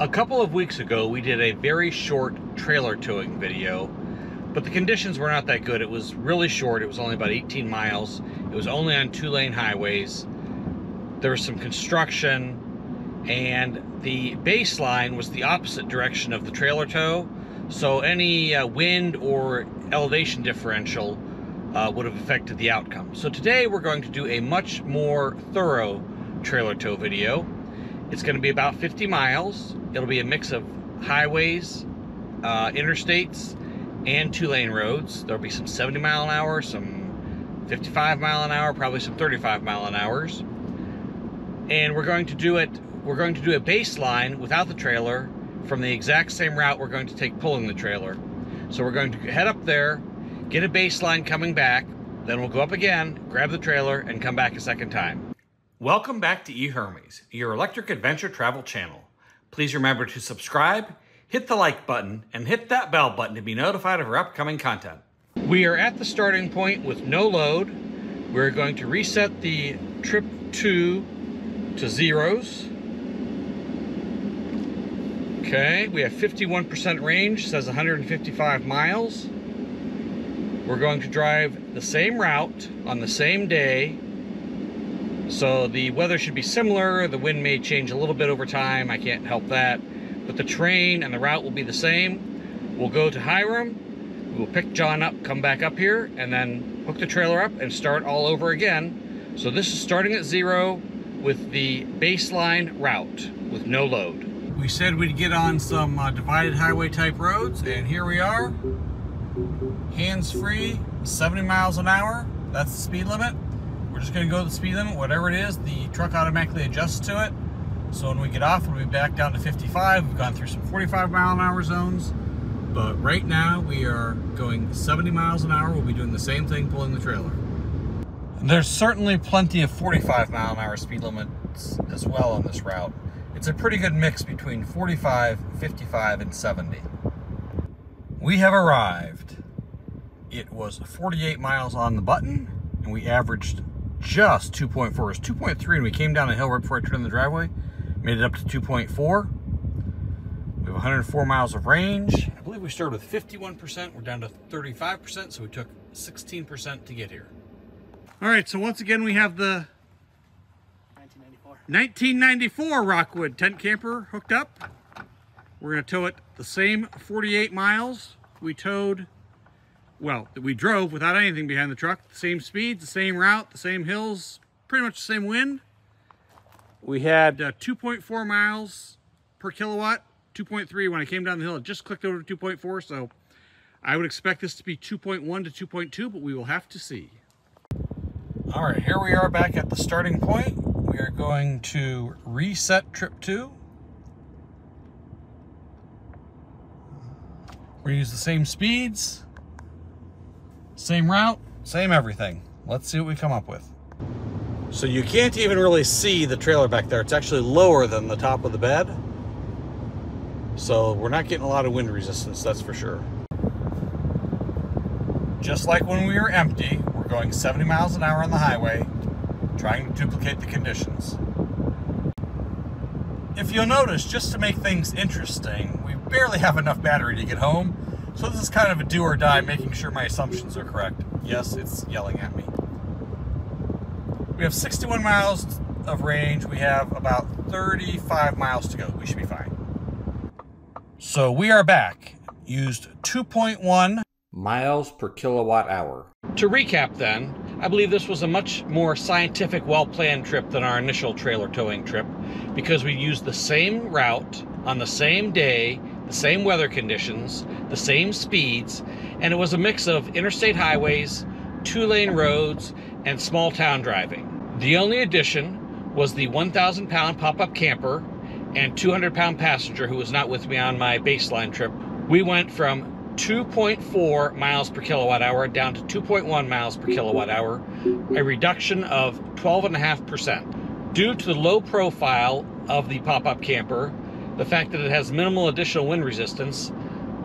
A couple of weeks ago, we did a very short trailer towing video, but the conditions were not that good. It was really short. It was only about 18 miles. It was only on two lane highways. There was some construction and the baseline was the opposite direction of the trailer tow. So any uh, wind or elevation differential uh, would have affected the outcome. So today we're going to do a much more thorough trailer tow video. It's going to be about 50 miles. It'll be a mix of highways, uh, interstates, and two-lane roads. There'll be some 70 mile an hour, some 55 mile an hour, probably some 35 mile an hours. And we're going to do it, we're going to do a baseline without the trailer from the exact same route we're going to take pulling the trailer. So we're going to head up there, get a baseline coming back, then we'll go up again, grab the trailer, and come back a second time. Welcome back to eHermes, your electric adventure travel channel. Please remember to subscribe, hit the like button, and hit that bell button to be notified of our upcoming content. We are at the starting point with no load. We're going to reset the trip 2 to zeros. Okay, we have 51% range, says 155 miles. We're going to drive the same route on the same day so the weather should be similar. The wind may change a little bit over time. I can't help that. But the train and the route will be the same. We'll go to Hiram. We'll pick John up, come back up here, and then hook the trailer up and start all over again. So this is starting at zero with the baseline route with no load. We said we'd get on some uh, divided highway type roads, and here we are. Hands-free, 70 miles an hour. That's the speed limit. We're just gonna go the speed limit, whatever it is, the truck automatically adjusts to it. So when we get off, we'll be back down to 55. We've gone through some 45 mile an hour zones, but right now we are going 70 miles an hour. We'll be doing the same thing, pulling the trailer. There's certainly plenty of 45 mile an hour speed limits as well on this route. It's a pretty good mix between 45, 55, and 70. We have arrived. It was 48 miles on the button, and we averaged just 2.4. It was 2.3 and we came down the hill right before I turned in the driveway. Made it up to 2.4. We have 104 miles of range. I believe we started with 51%. We're down to 35%, so we took 16% to get here. All right, so once again, we have the 1994. 1994 Rockwood tent camper hooked up. We're gonna tow it the same 48 miles we towed well, we drove without anything behind the truck. The same speed, the same route, the same hills, pretty much the same wind. We had uh, 2.4 miles per kilowatt, 2.3 when I came down the hill. It just clicked over to 2.4, so I would expect this to be 2.1 to 2.2, but we will have to see. All right, here we are back at the starting point. We are going to reset trip two. We're gonna use the same speeds, same route, same everything. Let's see what we come up with. So you can't even really see the trailer back there. It's actually lower than the top of the bed. So we're not getting a lot of wind resistance, that's for sure. Just like when we were empty, we're going 70 miles an hour on the highway, trying to duplicate the conditions. If you'll notice, just to make things interesting, we barely have enough battery to get home, so this is kind of a do or die, making sure my assumptions are correct. Yes, it's yelling at me. We have 61 miles of range. We have about 35 miles to go. We should be fine. So we are back. Used 2.1 miles per kilowatt hour. To recap then, I believe this was a much more scientific, well-planned trip than our initial trailer towing trip because we used the same route on the same day, the same weather conditions, the same speeds, and it was a mix of interstate highways, two-lane roads, and small town driving. The only addition was the 1,000 pound pop-up camper and 200 pound passenger who was not with me on my baseline trip. We went from 2.4 miles per kilowatt hour down to 2.1 miles per kilowatt hour, a reduction of 12.5%. Due to the low profile of the pop-up camper, the fact that it has minimal additional wind resistance,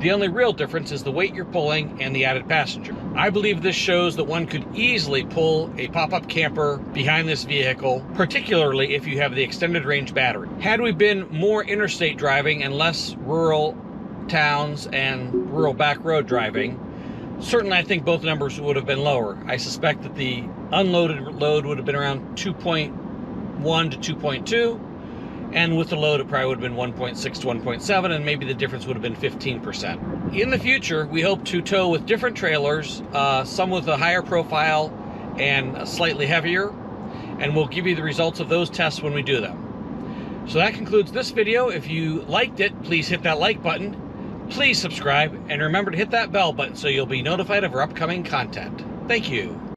The only real difference is the weight you're pulling and the added passenger. I believe this shows that one could easily pull a pop-up camper behind this vehicle, particularly if you have the extended range battery. Had we been more interstate driving and less rural towns and rural back road driving, certainly I think both numbers would have been lower. I suspect that the unloaded load would have been around 2.1 to 2.2 and with the load it probably would have been 1.6 to 1.7 and maybe the difference would have been 15% in the future we hope to tow with different trailers uh, some with a higher profile and slightly heavier and we'll give you the results of those tests when we do them. So that concludes this video. If you liked it please hit that like button. Please subscribe and remember to hit that bell button so you'll be notified of our upcoming content. Thank you